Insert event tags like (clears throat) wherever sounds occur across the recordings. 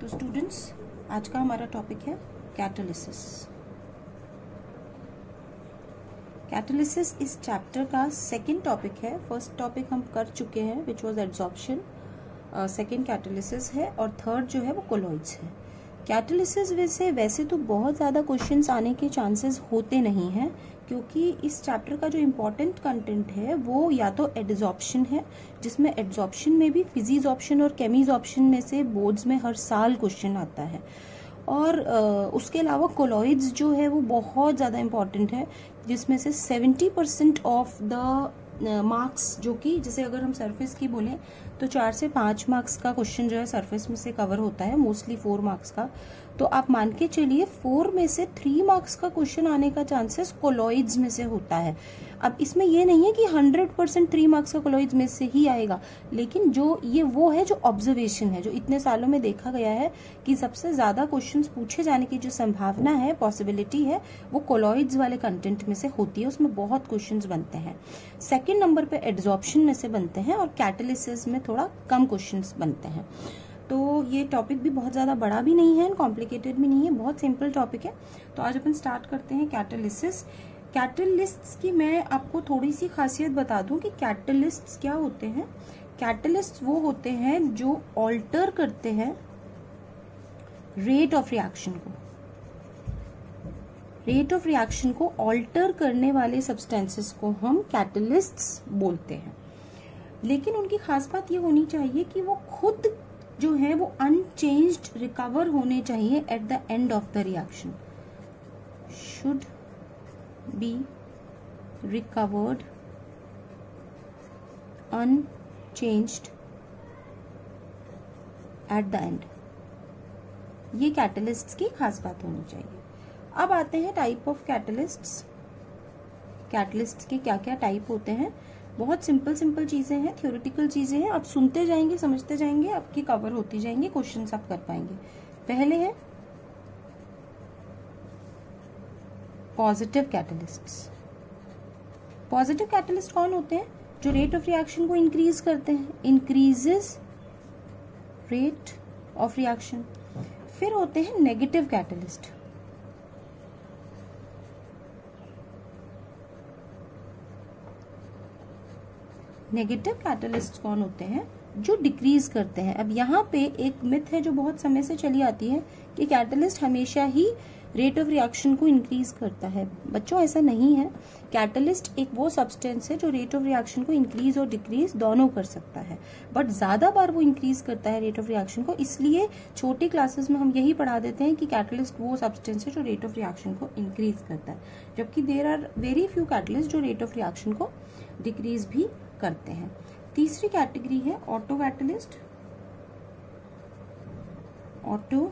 तो स्टूडेंट्स आज का हमारा टॉपिक है कैटालिसिस कैटालिसिस इस चैप्टर का सेकंड टॉपिक है. फ़र्स्ट टॉपिक हम कर चुके हैं which was absorption second catalysis है और थर्ड जो है वो कोलॉइड्स है. कैटालिसिस वैसे वैसे तो बहुत ज़्यादा क्वेश्चंस आने के चांसेस होते नहीं हैं, क्योंकि इस चैप्टर का जो इम्पोर्टेंट कंटेंट है, वो या तो एड्जॉर्प्शन है, जिसमें एड्जॉर्प्शन में भी फिजीज ऑप्शन और केमीज ऑप्शन में से बोर्ड्स में हर साल क्वेश्चन आता है। और उसके अलावा कोलॉइड्स जो है, वो बहुत ज़्यादा इंपॉर्टेंट है, जिसमें से 70 परसेंट ऑफ़ द मार्क्स जो कि, जैसे अगर हम सरफेस की बोलें तो चार से पाँच मार्क्स का क्वेश्चन जो है सरफेस में से कवर होता है मोस्टली फोर मार्क्स का। तो आप मान के चलिए फोर में से थ्री मार्क्स का क्वेश्चन आने का चांसेस कोलॉइड्स में से होता है। अब इसमें ये नहीं है कि हंड्रेड परसेंट थ्री मार्क्स का कोलॉइड्स में से ही आएगा, लेकिन जो ये वो है, जो ऑब्जर्वेशन है, जो इतने सालों में देखा गया है कि सबसे ज़्यादा क्वेश्चन पूछे जाने की जो संभावना है पॉसिबिलिटी है, वो कोलॉइड्स वाले कंटेंट में से होती है, उसमें बहुत क्वेश्चन बनते हैं। सेकेंड नंबर पर एड्जॉर्प्शन में से बनते हैं और कैटेलिसिस में थोड़ा कम क्वेश्चन बनते हैं। तो ये टॉपिक भी बहुत ज़्यादा बड़ा भी नहीं है एंड कॉम्प्लिकेटेड भी नहीं है, बहुत सिंपल टॉपिक है। तो आज अपन स्टार्ट करते हैं कैटलिसिस कैटलिस्ट की मैं आपको थोड़ी सी खासियत बता दूँ कि कैटलिस्ट क्या होते हैं। कैटलिस्ट वो होते हैं जो ऑल्टर करते हैं रेट ऑफ़ रिएक्शन को। रेट ऑफ़ रिएक्शन को ऑल्टर करने वाले सब्सटेंसेस को हम कैटलिस्ट्स बोलते हैं। लेकिन उनकी खास बात ये होनी चाहिए कि वो खुद जो है वो अनचेंज्ड रिकवर होने चाहिए at the end of the reaction should be recovered unchanged at the end ये कैटलिस्ट की खास बात होनी चाहिए। अब आते हैं टाइप ऑफ़ कैटलिस्ट कैटलिस्ट के क्या क्या टाइप होते हैं? बहुत सिंपल सिंपल चीज़ें हैं थ्योरेटिकल चीज़ें हैं। आप सुनते जाएँगे, समझते जाएँगे, आपकी कवर होती जाएँगे क्वेश्चन आप कर पाएँगे। पहले है पॉजिटिव कैटलिस्ट पॉजिटिव कैटलिस्ट कौन होते हैं? जो रेट ऑफ़ रिएक्शन को इंक्रीज करते हैं। इंक्रीजेस रेट ऑफ़ रिएक्शन फिर होते हैं नेगेटिव कैटलिस्ट नेगेटिव कैटलिस्ट कौन होते हैं? जो डिक्रीज करते हैं। अब यहाँ पे एक मिथ है जो बहुत समय से चली आती है कि कैटलिस्ट हमेशा ही रेट ऑफ़ रिएक्शन को इंक्रीज करता है। बच्चों, ऐसा नहीं है। कैटलिस्ट एक वो सब्सटेंस है जो रेट ऑफ़ रिएक्शन को इंक्रीज और डिक्रीज दोनों कर सकता है। बट ज़्यादा बार वो इंक्रीज करता है रेट ऑफ़ रिएक्शन को, इसलिए छोटी क्लासेस में हम यही पढ़ा देते हैं कि कैटलिस्ट वो सब्सटेंस है जो रेट ऑफ़ रिएक्शन को इंक्रीज करता है। जबकि there are very few catalyst जो रेट ऑफ़ रिएक्शन को डिक्रीज भी करते हैं। तीसरी कैटेगरी है auto catalyst auto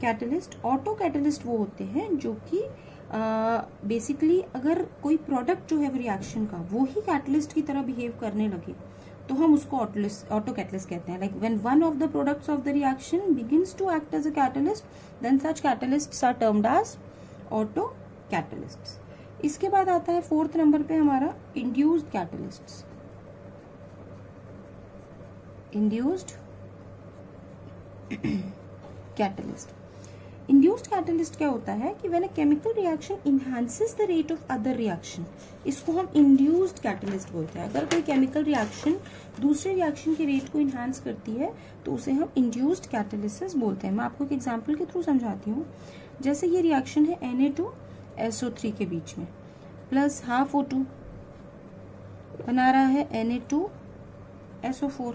catalyst. Auto catalyst वो होते हैं जो कि बेसिकली uh, अगर कोई प्रोडक्ट जो है रिएक्शन का वो ही कैटलिस्ट की तरह बिहेव करने लगे तो हम उसको ऑटो कैटलिस्ट कहते हैं। Like when one of the products of the reaction begins to act as a catalyst then such catalysts are termed as auto catalysts इसके बाद आता है फोर्थ नंबर पे हमारा induced catalyst induced catalyst induced catalyst क्या होता है कि when a chemical reaction enhances the rate of other reaction इसको हम इंड्यूस्ड कैटलिस्ट बोलते हैं। अगर कोई केमिकल रिएक्शन दूसरे रिएक्शन के रेट को इनहेंस करती है तो उसे हम इंड्यूस्ड कैटलिसिस बोलते हैं। मैं आपको एक एग्ज़ाम्पल के थ्रू समझाती हूँ। जैसे ये रिएक्शन है Na2 SO3 के बीच में। प्लस हाफ़ ओ टू बना रहा है Na2SO4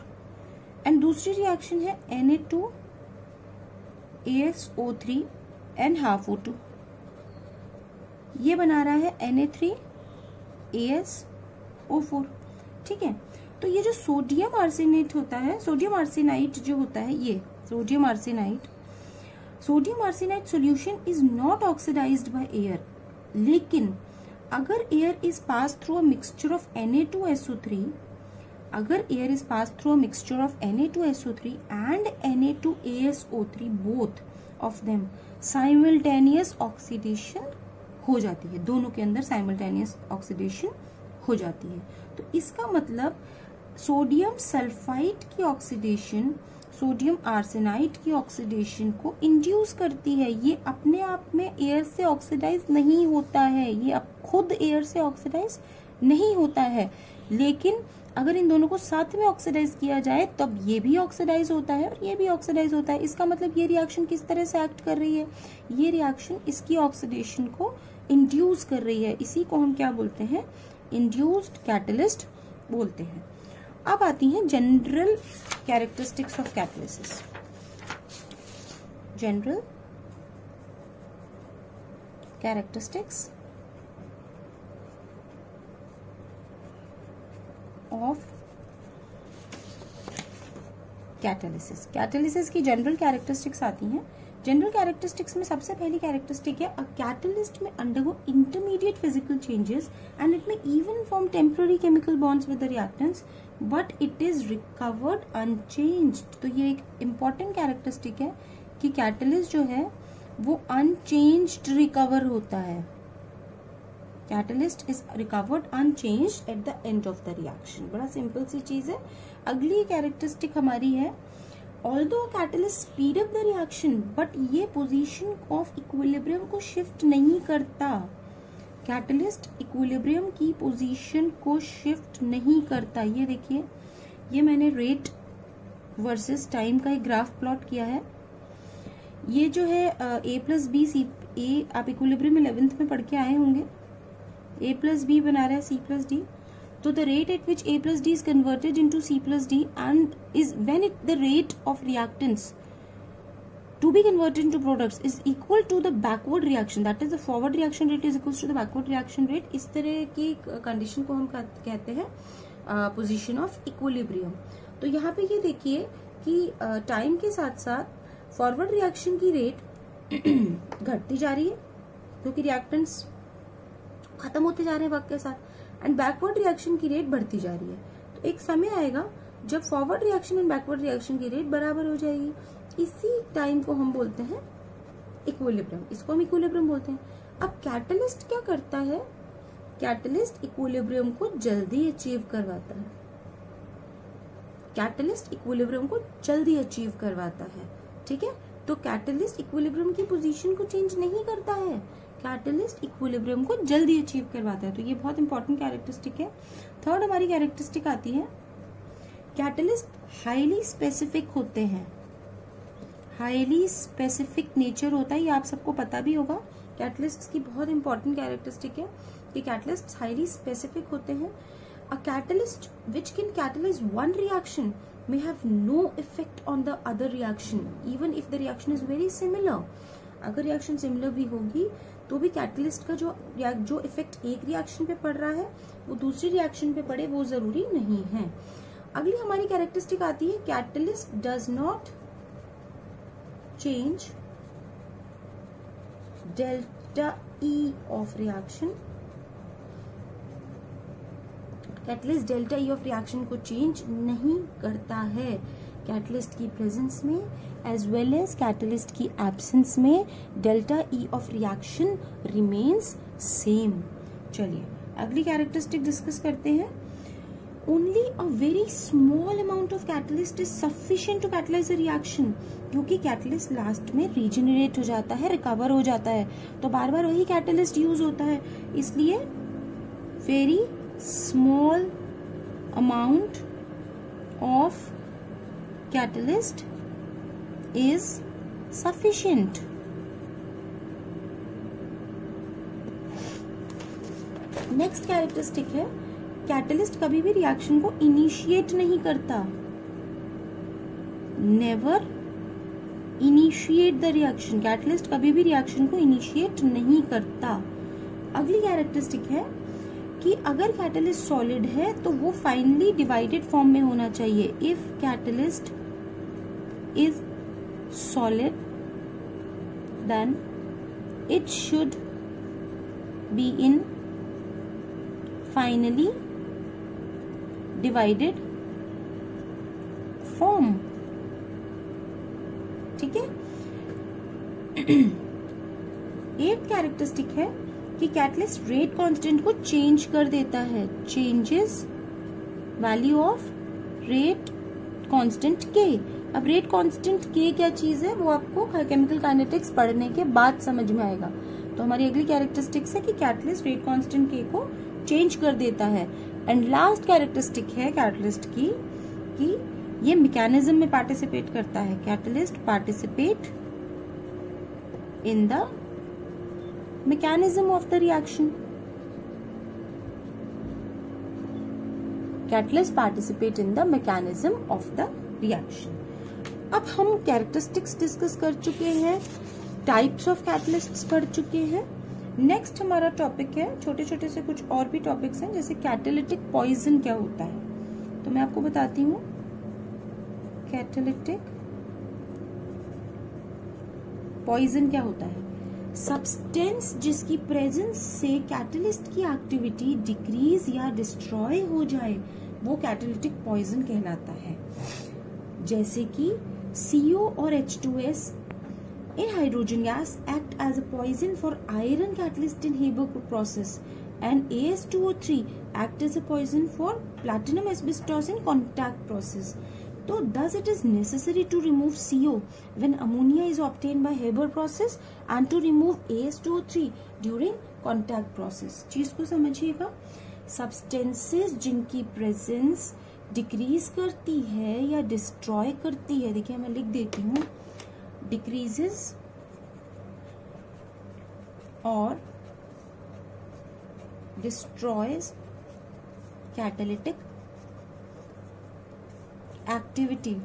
एंड दूसरी रिएक्शन है Na2 ASO3 and half O two ये बना रहा है Na3 ASO4 ठीक है? तो ये जो सोडियम आर्सेनेट होता है सोडियम आर्सेनाइट जो होता है, ये sodium arsenite sodium arsenite solution is not oxidised by air लेकिन अगर air is pass through a mixture of Na2SO3 अगर air is pass through a mixture of Na2SO3 and Na2ASO3 both of them simultaneous oxidation हो जाती है। दोनों के अंदर simultaneous oxidation हो जाती है। तो इसका मतलब सोडियम सल्फाइड की ऑक्सीडेशन सोडियम आर्सेनाइड की ऑक्सीडेशन को इंड्यूस करती है। ये अपने आप में एयर से ऑक्सीडाइज नहीं होता है। ये अब खुद एयर से ऑक्सीडाइज नहीं होता है। लेकिन अगर इन दोनों को साथ में ऑक्सीडाइज किया जाए, तब ये भी ऑक्सीडाइज होता है और ये भी ऑक्सीडाइज होता है। इसका मतलब ये रिएक्शन किस तरह से एक्ट कर रही है? ये रिएक्शन इसकी ऑक्सीडेशन को इंड्यूस कर रही है। इसी को हम क्या बोलते हैं? इंड्यूस्ड कैटलिस्ट बोलते हैं। अब आती हैं general characteristics of catalysis general characteristics of catalysis catalysis की जनरल कैरेक्टरिस्टिक्स आती हैं। जनरल कैरेक्टरिस्टिक्स में सबसे पहली कैरेक्टरिस्टिक है a catalyst may undergo intermediate physical changes and it may even form temporary chemical bonds with the reactants but it is recovered unchanged तो ये एक इंपॉर्टेंट कैरेक्टरिस्टिक है कि कैटलिस्ट जो है, वो अनचेंज्ड रिकवर होता है। Catalyst is recovered unchanged at the end of the reaction बड़ा सिंपल सी चीज़ है। अगली कैरेक्टरिस्टिक हमारी है although catalyst speed up the reaction but ये पोजिशन ऑफ़ इक्विलिब्रियम को शिफ्ट नहीं करता। कैटलिस्ट इक्विलिब्रियम की पोजीशन को शिफ्ट नहीं करता। ये देखिए, ये मैंने रेट वर्सेस टाइम का एक ग्राफ प्लॉट किया है। ये जो है ए प्लस बी सी ए आप इक्विलिब्रियम इलेवेंथ में पढ़ के आए होंगे। ए प्लस बी बना रहा है C plus D So the rate at which A plus D is converted into C plus D and is when it the rate of reactants to be converted into products is equal to the backward reaction. That is, the forward reaction rate is equals to the backward reaction rate. इस तरह की condition को हम कहते हैं position of equilibrium तो यहाँ पे ये देखिए कि टाइम के साथ साथ फॉरवर्ड रिएक्शन की रेट (clears throat) घटती जा रही है, क्योंकि रिएक्टेंट्स खत्म होते जा रहे हैं वक्त के साथ एंड बैकवर्ड रिएक्शन की रेट बढ़ती जा रही है। तो एक समय आएगा जब forward reaction and backward reaction की रेट बराबर हो जाएगी। इसी टाइम को हम बोलते हैं इक्विलिब्रियम इसको हम इक्विलिब्रियम बोलते हैं। अब कैटलिस्ट क्या करता है? कैटलिस्ट इक्विलिब्रियम को जल्दी अचीव करवाता है। कैटलिस्ट इक्विलिब्रियम को जल्दी अचीव करवाता है। ठीक है? तो कैटलिस्ट इक्विलिब्रियम की पोजीशन को चेंज नहीं करता है। कैटलिस्ट इक्विलिब्रियम को जल्दी अचीव करवाता है। तो ये बहुत इंपॉर्टेंट कैरेक्टरिस्टिक है। थर्ड हमारी कैरेक्टरिस्टिक आती है। कैटलिस्ट हाईली स्पेसिफिक होते हैं। हाईली स्पेसिफिक नेचर होता है, ये आप सबको पता भी होगा। कैटलिस्ट की बहुत इंपॉर्टेंट कैरेक्टरिस्टिक है कि कैटलिस्ट हाईली स्पेसिफिक होते हैं। A catalyst which can catalyse one reaction may have no effect on the other reaction even if the reaction is very similar अगर रिएक्शन सिमिलर भी होगी तो भी कैटलिस्ट का जो जो इफ़ेक्ट एक रिएक्शन पे पड़ रहा है, वो दूसरी रिएक्शन पे पड़े, वो ज़रूरी नहीं है। अगली हमारी कैरेक्टरिस्टिक आती है catalyst does not change delta E of reaction catalyst delta E of reaction को चेंज नहीं करता है कैटलिस्ट की प्रेजेंस में एज वेल एज कैटलिस्ट की एब्सेंस में delta E of reaction remains same चलिए, अगली कैरेक्टरिस्टिक डिस्कस करते हैं। Only a very small amount of catalyst is sufficient to catalyse a reaction क्योंकि कैटलिस्ट लास्ट में रीजनरेट हो जाता है रिकवर हो जाता है तो बार बार वही कैटलिस्ट यूज़ होता है इसलिए very small amount of catalyst is sufficient. Next characteristic है कैटलिस्ट कभी भी रिएक्शन को इनिशिएट नहीं करता। Never initiate the reaction catalyst कभी भी रिएक्शन को इनिशिएट नहीं करता। अगली कैरेक्टरिस्टिक है कि अगर कैटलिस्ट सॉलिड है तो वो फाइनली डिवाइडेड फॉर्म में होना चाहिए। If catalyst is solid then it should be in finally divided form ठीक है? (clears throat) एक कैरेक्टरिस्टिक है कि कैटलिस्ट रेट कांस्टेंट को चेंज कर देता है। Changes value of rate constant के अब रेट कांस्टेंट के क्या चीज़ है? वो आपको केमिकल काइनेटिक्स पढ़ने के बाद समझ में आएगा। तो हमारी अगली कैरेक्टरिस्टिक्स है कि कैटलिस्ट रेट कांस्टेंट के को चेंज कर देता है। एंड लास्ट कैरेक्टरिस्टिक है कैटलिस्ट की, कि ये मैकेनिज्म में पार्टिसिपेट करता है। Catalyst participate in the mechanism of the reaction catalyst participate in the mechanism of the reaction अब हम कैरेक्टरिस्टिक्स डिस्कस कर चुके हैं टाइप्स ऑफ़ कैटलिस्ट्स पढ़ चुके हैं। नेक्स्ट हमारा टॉपिक है छोटे छोटे से कुछ और भी टॉपिक्स हैं, जैसे कैटेलिटिक पॉइजन क्या होता है? तो मैं आपको बताती हूँ। कैटेलिटिक पॉइजन क्या होता है? सब्सटेंस जिसकी प्रेजेंस से कैटलिस्ट की एक्टिविटी डिक्रीज या डिस्ट्रॉय हो जाए, वो कैटेलिटिक पॉइजन कहलाता है। जैसे कि सीओ और H two S in hydrogen gas act as a poison for iron catalyst in Haber process and AS2O3 act as a poison for platinum asbestos in contact process. So thus it is necessary to remove CO when ammonia is obtained by Haber process and to remove AS2O3 during contact process. चीज़ को समझिएगा substances जिनकी presence decrease करती है या destroy करती है देखिए मैं लिख देती हूँ डिक्रीजेस और डिस्ट्रॉयज कैटेलिटिक एक्टिविटी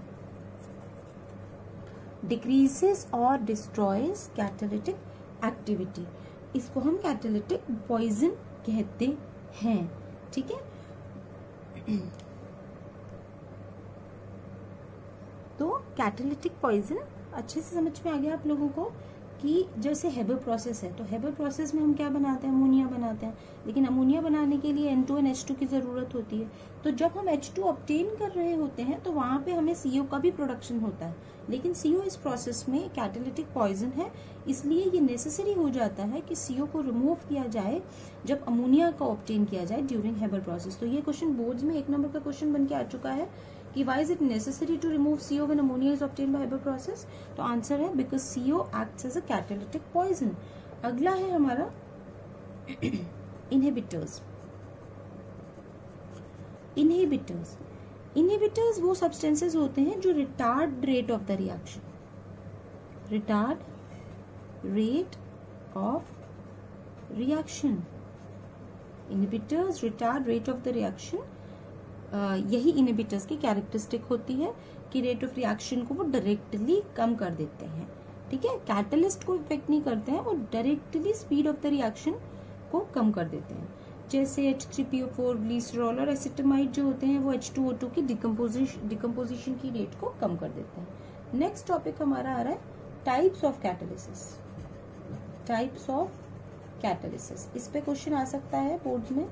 डिक्रीजेस और डिस्ट्रॉयज कैटेलिटिक एक्टिविटी इसको हम कैटेलिटिक पॉइजन कहते हैं, ठीक है? (clears throat) तो कैटेलिटिक पॉइजन अच्छे से समझ में आ गया आप लोगों को कि जैसे हेबर प्रोसेस है तो हेबर प्रोसेस में हम क्या बनाते हैं? अमोनिया बनाते हैं। लेकिन अमोनिया बनाने के लिए N two N H two की ज़रूरत होती है। तो जब हम एच टू ऑप्टेन कर रहे होते हैं तो वहाँ पे हमें सीओ का भी प्रोडक्शन होता है। लेकिन सीओ इस प्रोसेस में कैटेलिटिक पॉइजन है। इसलिए ये नेसेसरी हो जाता है कि सीओ को रिमूव किया जाए, जब अमोनिया का ऑप्टेन किया जाए ड्यूरिंग हेबर प्रोसेस तो ये क्वेश्चन बोर्ड्स में एक नंबर का क्वेश्चन बन के आ चुका है। कि why is it necessary to remove CO when ammonia is obtain by Haber process तो आंसर है because CO acts as a catalytic poison अगला है हमारा इनहिबिटर्स इनहिबिटर्स इनहिबिटर्स वो सब्सटेंसेस होते हैं जो retard rate of the reaction retard rate of reaction inhibitors retard rate of the reaction यही इनिबिटर्स की कैरेक्टरिस्टिक होती है कि रेट ऑफ़ रिएक्शन को वो डायरेक्टली कम कर देते हैं। ठीक है? कैटलिस्ट को इफ़ेक्ट नहीं करते हैं, वो directly speed of the reaction को कम कर देते हैं। जैसे H three P O four glycerol और एसिटमाइड जो होते हैं, वो एच टू ओ टू की डिकम्पोजिशन डिकम्पोजिशन की रेट को कम कर देते हैं। नेक्स्ट टॉपिक हमारा आ रहा है types of catalysis types of catalysis इस पे क्वेश्चन आ सकता है बोर्ड में।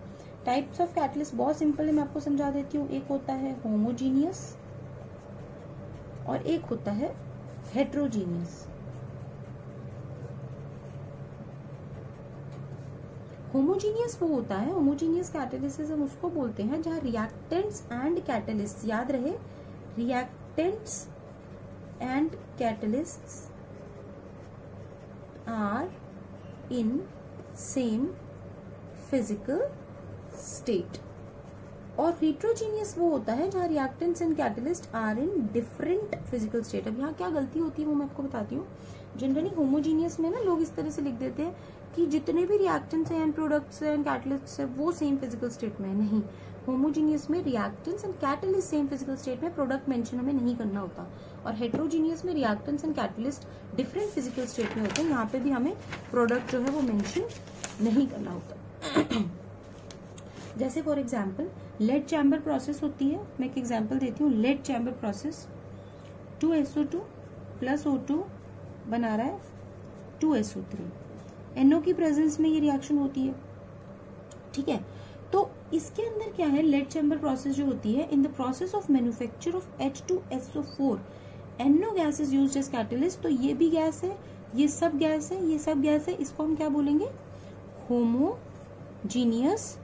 टाइप्स ऑफ़ कैटलिस्ट बहुत सिंपल है, मैं आपको समझा देती हूँ। एक होता है होमोजीनियस और एक होता है हेट्रोजीनियस होमोजीनियस वो होता है होमोजीनियस कैटेलिसिस हम उसको बोलते हैं जहाँ रिएक्टेंट्स एंड कैटेलिस्ट याद रहे reactants and catalyst are in same physical state और हिट्रोजीनियस वो होता है जहाँ reactants and catalyst are in different physical state अब यहाँ क्या गलती होती है वो मैं आपको बताती हूँ। जनरली होमोजीनियस में ना लोग इस तरह से लिख देते हैं कि जितने भी रिएक्टेंट्स हैं एंड प्रोडक्ट्स हैं एंड कैटलिस्ट है, वो सेम फ़िज़िकल स्टेट में है, नहीं। होमोजीनियस में reactants and catalyst same physical state में प्रोडक्ट मेंशन हमें नहीं करना होता। और हेट्रोजीनियस में reactants and catalyst different physical state में होते हैं, यहाँ पे भी हमें प्रोडक्ट जो है वो मेंशन नहीं करना होता। (clears throat) जैसे for example lead chamber process होती है। मैं एक एग्ज़ाम्पल देती हूँ। Lead chamber process two SO two plus O two बना रहा है टू एसओ थ्री एनओ की प्रेजेंस में ये रिएक्शन होती है। ठीक है? तो इसके अंदर क्या है? लेड चैम्बर प्रोसेस जो होती है in the process of manufacture of H two SO four NO gas is use as catalyst तो ये भी गैस है, ये सब गैस है, ये सब गैस है, इसको हम क्या बोलेंगे? होमोजीनियस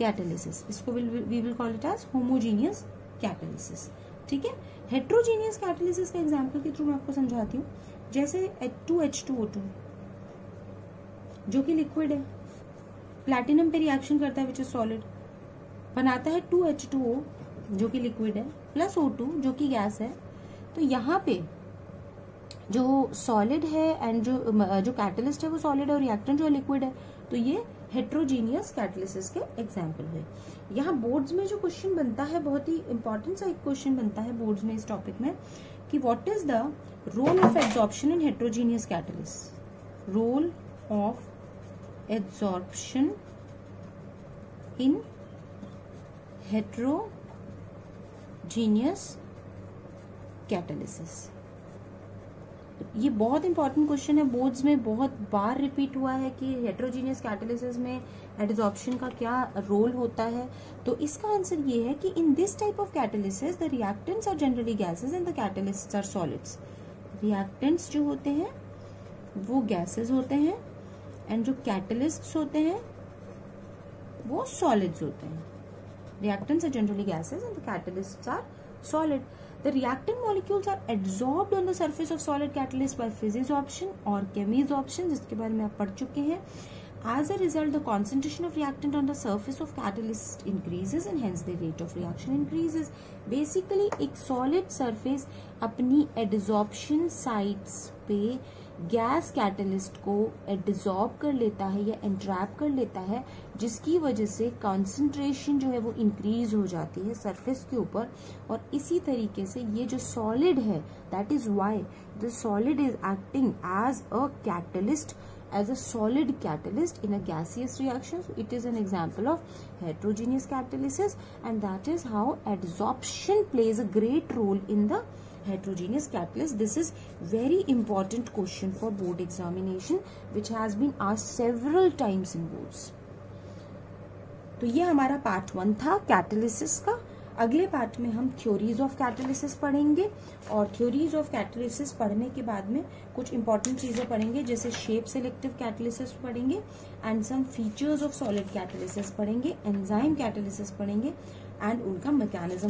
कैटेलिसिस इसको we will call it as homogeneous catalysis ठीक है? हेट्रोजीनियस कैटलिसिस का एग्ज़ाम्पल के थ्रू मैं आपको समझाती हूँ। जैसे two H two O two जो कि लिक्विड है। प्लैटिनम पे रिएक्शन करता है विच इज़ सॉलिड बनाता है टू एच टू ओ जो कि लिक्विड है प्लस ओ टू जो कि गैस है। तो यहाँ पे जो सॉलिड है एंड जो जो कैटलिस्ट है, वो सॉलिड है और रिएक्टेंट जो लिक्विड है। तो ये हेट्रोजीनियस कैटलिसिस के एग्ज़ाम्पल है। यहाँ बोर्ड्स में जो क्वेश्चन बनता है, बहुत ही इंपॉर्टेंट सा एक क्वेश्चन बनता है बोर्ड्स में इस टॉपिक में कि what is the role of absorption in heterogeneous catalysis role of absorption in heterogeneous catalysis ये बहुत इंपॉर्टेंट क्वेश्चन है। बोर्ड्स में बहुत बार रिपीट हुआ है कि हेट्रोजीनियस कैटलिसिस में एडिजॉर्प्शन का क्या रोल होता है। तो इसका आंसर ये है कि in this type of catalysis the reactants are generally gases and the catalysts are solids reactants जो होते हैं, वो गैसेस होते हैं एंड जो कैटलिस्ट होते हैं, वो सॉलिड्स होते हैं। Reactants are generally gases and the catalysts are solid. The reactant molecules are adsorbed on the surface of solid catalyst by physisorption or chemisorption जिसके बारे में आप पढ़ चुके हैं As a result, the concentration of reactant on the surface of catalyst increases and hence the rate of reaction increases. Basically, एक solid surface अपनी adsorption sites पे गैस कैटलिस्ट को डिजॉर्ब कर लेता है या एंट्रैप कर लेता है, जिसकी वजह से कॉन्सेंट्रेशन जो है वो इंक्रीज हो जाती है सरफेस के ऊपर। और इसी तरीके से ये जो सॉलिड है that is why the solid is acting as a catalyst as a solid catalyst in a gaseous reaction it is an example of heterogeneous catalysis and that is how adsorption plays a great role in the heterogeneous catalyst. This is very important question for board examination, which has been asked several times in boards. तो ये हमारा part one था catalysis का अगले part में हम theories of catalysis पढ़ेंगे और थ्योरीज ऑफ़ कैटलिसिस पढ़ने के बाद में कुछ इंपॉर्टेंट चीज़ें पढ़ेंगे, जैसे शेप सिलेक्टिव कैटलिसिस पढ़ेंगे and some features of solid catalysis पढ़ेंगे एंजाइम कैटलिसिस पढ़ेंगे एंड उनका मैकेनिज्म